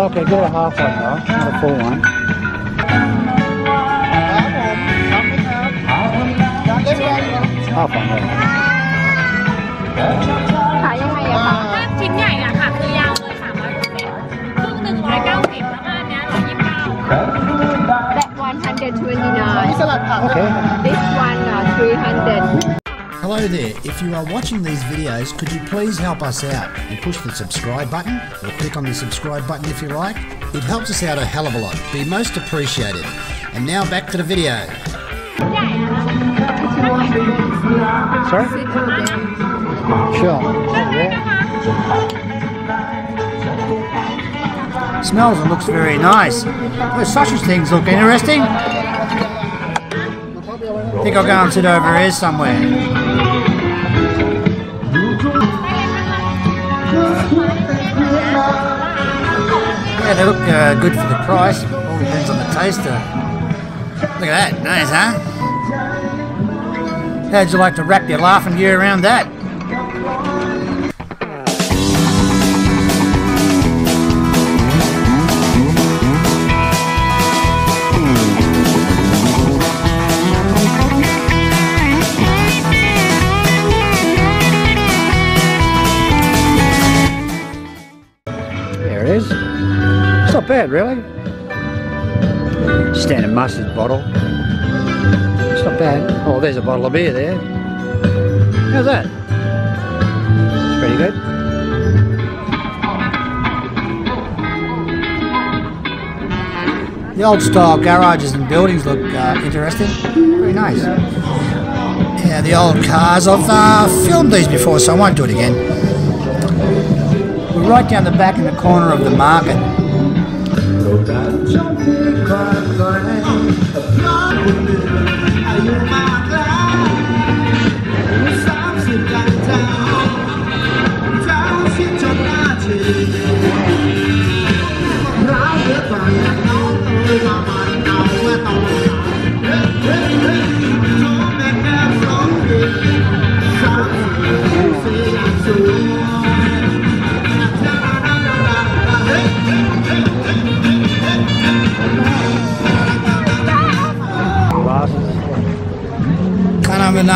Okay, go to a half one, though, not a full one. Half one. If you are watching these videos, could you please help us out and push the subscribe button or click on the subscribe button if you like? It helps us out a hell of a lot. Be most appreciated. And now back to the video. Sorry? Sure. Smells and looks very nice. Those sausage things look interesting. I think I'll go and sit over here somewhere. Yeah, they look uh, good for the price. All depends on the taster. Look at that, nice, huh? How'd you like to wrap your laughing gear around that? Bad, really. Standard mustard bottle. It's not bad. Oh, there's a bottle of beer there. How's that? It's pretty good. The old style garages and buildings look uh, interesting. Very nice. Yeah, the old cars. I've uh, filmed these before, so I won't do it again. We're right down the back in the corner of the market. Glasses.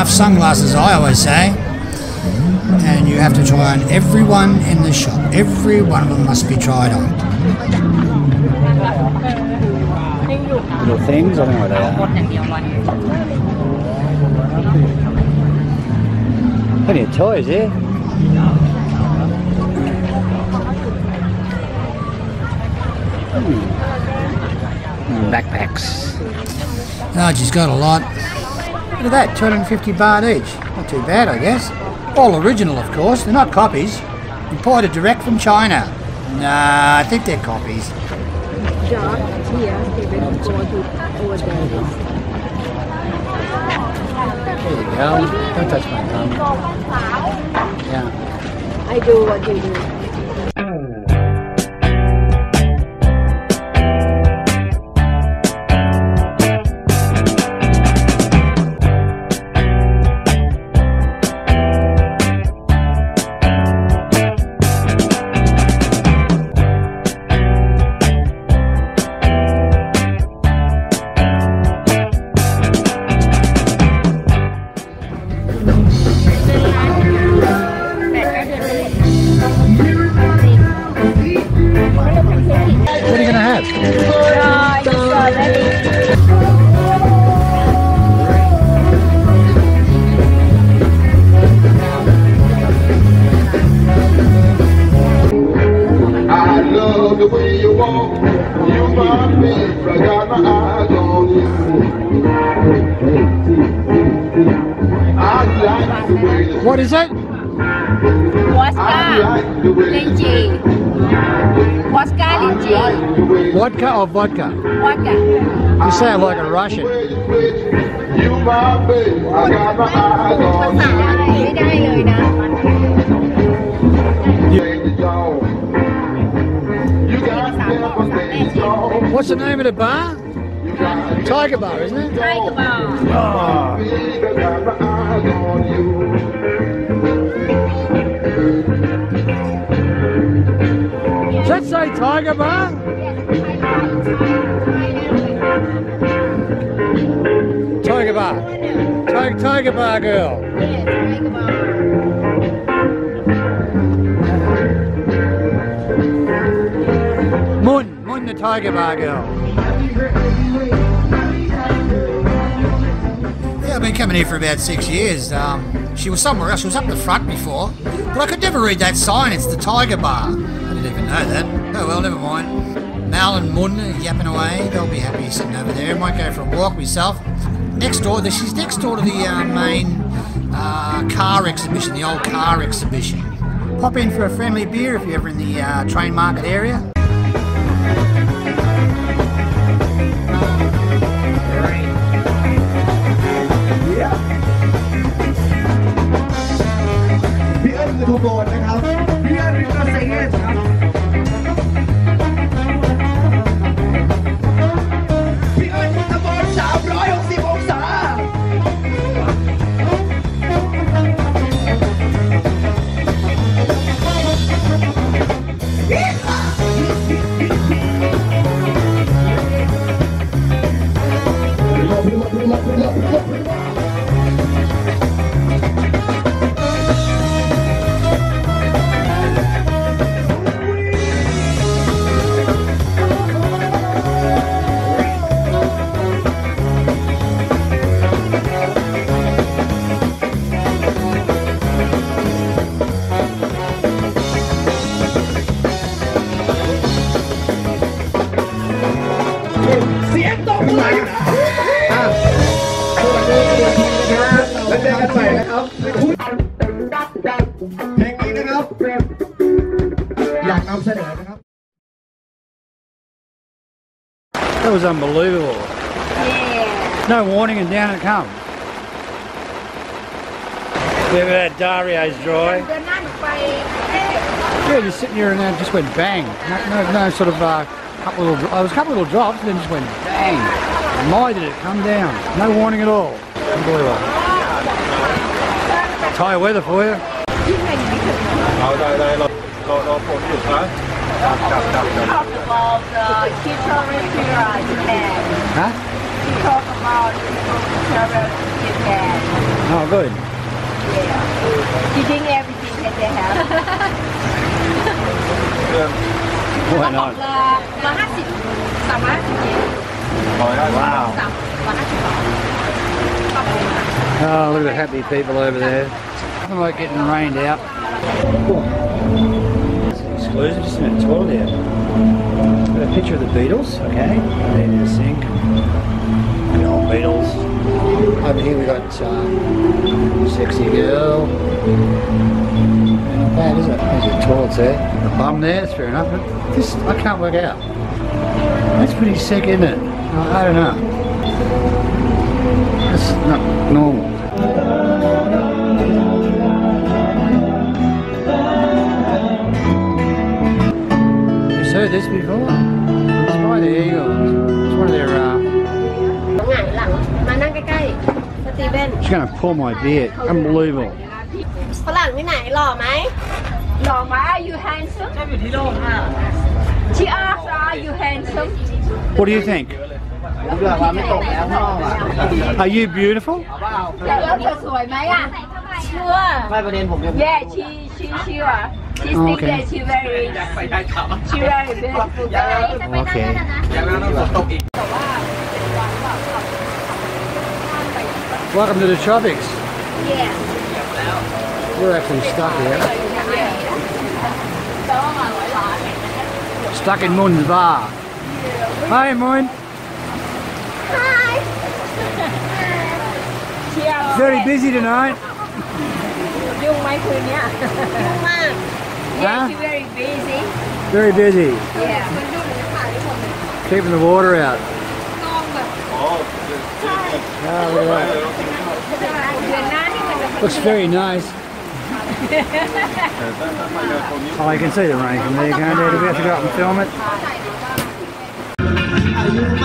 sunglasses, I always say. And you have to try on everyone in the shop. Every one of them must be tried on. Little things, I don't know what they are. Plenty of toys here. Hmm. hmm backpacks. Oh, she's got a lot. Look at that, 250 baht each. Not too bad, I guess. All original, of course. They're not copies. Imported direct from China. Nah, I think they're copies. Dark here they will go over there There you go. Don't touch my thumb. Yeah. I do what you do What is it? Waska Linji. Waska Linji. Vodka or vodka? Vodka. You sound like a Russian. What's the name of the bar? Tiger Bar, isn't it? Tiger Bar. Ah. Does that say Tiger Bar? Tiger Bar. Tiger, Tiger Bar girl. Yeah, Tiger Bar. Moon, Moon the Tiger Bar girl. Yeah, I've been coming here for about six years. Um, she was somewhere else. She was up the front before, but I could never read that sign. It's the Tiger Bar. I didn't even know that. Oh well, never mind. Mal and Mun are yapping away. They'll be happy sitting over there. I Might go for a walk myself. Next door, she's next door to the uh, main uh, car exhibition, the old car exhibition. Pop in for a friendly beer if you're ever in the uh, train market area. Florida. นี้นะครับ อยากนำเสนอนะครับ That was unbelievable. No warning and down it comes. Look at that Dario's dry. เดือนหน้าหนูไป Yeah, just sitting here and then it just went bang. No, no, no sort of uh, couple of little, oh, there was a couple of little drops, and then just went bang. My did it come down. No warning at all. Unbelievable. Thai weather for you. เอาได้ได้เราเราเราฝนหยุดนะจับจับจับจับ talk about the Kitara Japan Huh? he talk about Kitara Japan Oh, good. yeah you think everything that they have เรื่อง Why not? ละละห้าสิบสามร้อยห้าสิบเยน ร้อยได้ Wow. สามร้อยห้าสิบบาทขอบคุณค่ะ Oh, look at the happy people over there. Nothing like getting rained out. It's exclusive, just in a toilet here. Got a picture of the Beatles, okay. There in the sink. The old Beatles. Over here we got um, sexy girl. Not bad, is it? There's the toilets there. The bum there, that's fair enough. But this, I can't work out. That's pretty sick, isn't it? I, I don't know. That's not normal. she's going to pull my beard. Unbelievable. ฝรั่งที่ไหนหล่อไหมหล่อไหม Are you handsome ชอบอยู่ที่โลกค่ะ She asked Are you handsome What do you think? Are you beautiful? แล้วเธอสวยไหมอ่ะเชื่อไม่ประเด็นผมยัง Yeah she she she อ่ะ she think Okay. that she very she very beautiful guy Okay. แต่ว่าเป็น Welcome to the tropics. Yeah. We're actually stuck here. Yeah. Stuck in Moon's bar. Hi, Moon. Hi. Very busy tonight. Yung may kunya. Yung ma. Yeah, she's very busy. Very busy. Yeah. Keeping the water out. Oh, Looks very nice. oh, you can see the rain from there, can't you? Do we have to go up and film it?